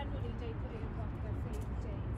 manually take away from the same day.